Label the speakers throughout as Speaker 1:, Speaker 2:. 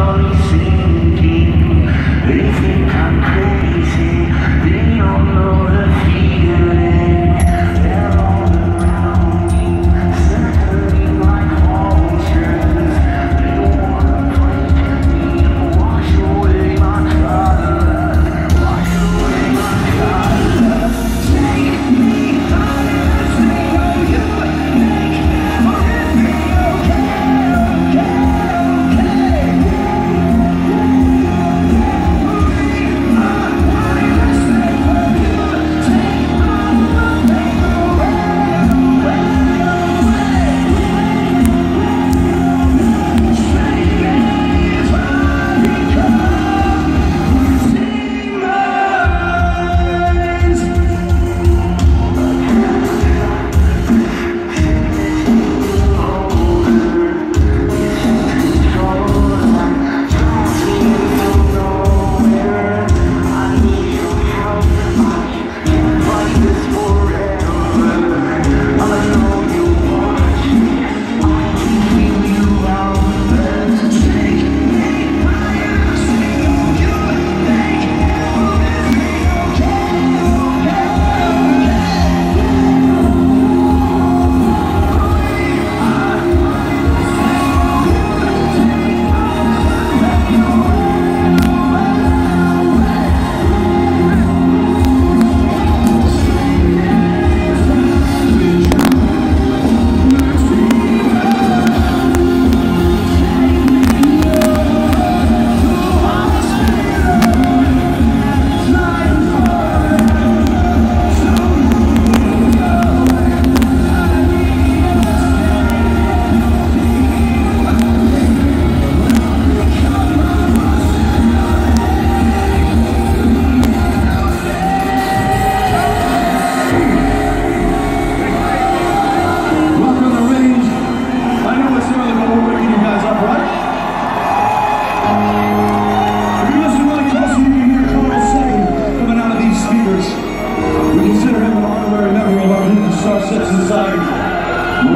Speaker 1: slowly sinking.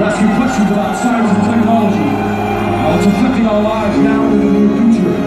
Speaker 2: asking questions about science and technology. How it's affecting our lives now and in the near future.